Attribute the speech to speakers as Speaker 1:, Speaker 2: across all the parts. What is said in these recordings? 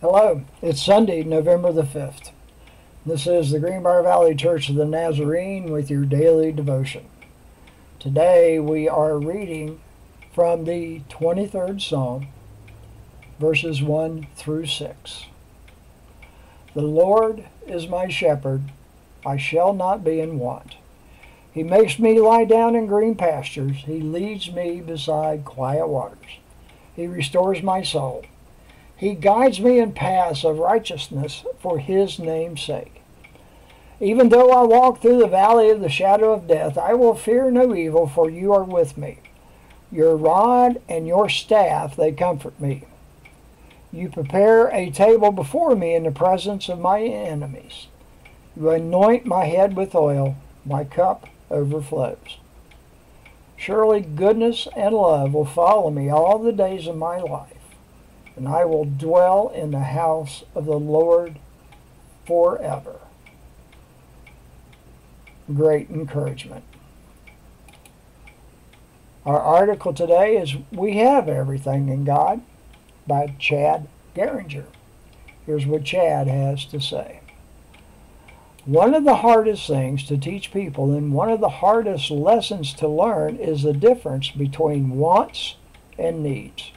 Speaker 1: Hello, it's Sunday, November the 5th. This is the Greenbrier Valley Church of the Nazarene with your daily devotion. Today we are reading from the 23rd Psalm, verses 1 through 6. The Lord is my shepherd, I shall not be in want. He makes me lie down in green pastures, He leads me beside quiet waters. He restores my soul. He guides me in paths of righteousness for his name's sake. Even though I walk through the valley of the shadow of death, I will fear no evil, for you are with me. Your rod and your staff, they comfort me. You prepare a table before me in the presence of my enemies. You anoint my head with oil, my cup overflows. Surely goodness and love will follow me all the days of my life and I will dwell in the house of the Lord forever. Great encouragement. Our article today is We Have Everything in God by Chad Geringer. Here's what Chad has to say. One of the hardest things to teach people and one of the hardest lessons to learn is the difference between wants and needs.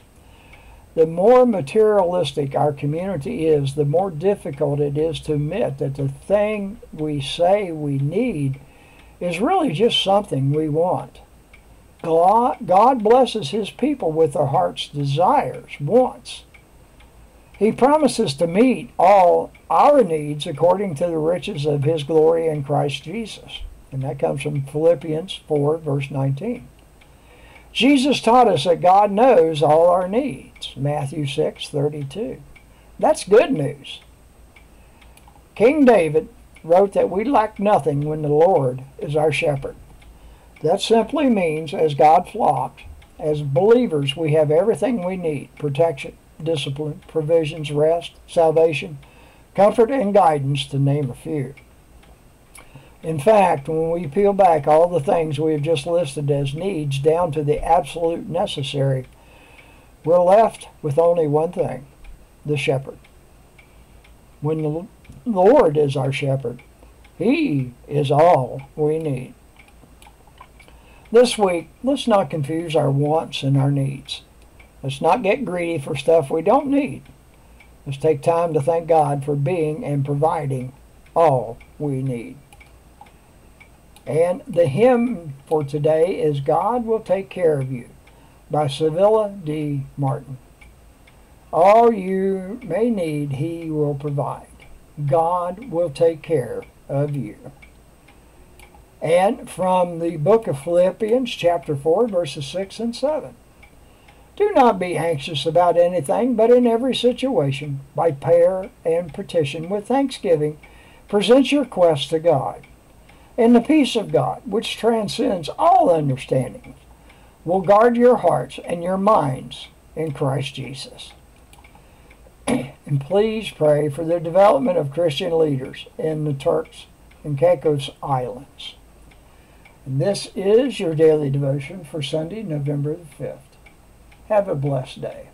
Speaker 1: The more materialistic our community is, the more difficult it is to admit that the thing we say we need is really just something we want. God blesses his people with their heart's desires, wants. He promises to meet all our needs according to the riches of his glory in Christ Jesus. And that comes from Philippians 4, verse 19. Jesus taught us that God knows all our needs. Matthew 6, 32. That's good news. King David wrote that we lack nothing when the Lord is our shepherd. That simply means, as God flock, as believers, we have everything we need protection, discipline, provisions, rest, salvation, comfort, and guidance, to name a few. In fact, when we peel back all the things we have just listed as needs down to the absolute necessary, we're left with only one thing the shepherd. When the Lord is our shepherd, He is all we need. This week, let's not confuse our wants and our needs. Let's not get greedy for stuff we don't need. Let's take time to thank God for being and providing all we need. And the hymn for today is God Will Take Care of You by Civilla D. Martin. All you may need, He will provide. God will take care of you. And from the book of Philippians, chapter 4, verses 6 and 7. Do not be anxious about anything, but in every situation, by prayer and petition, with thanksgiving, present your quest to God and the peace of God, which transcends all understanding, will guard your hearts and your minds in Christ Jesus. and please pray for the development of Christian leaders in the Turks and Caicos Islands. And this is your daily devotion for Sunday, November the 5th. Have a blessed day.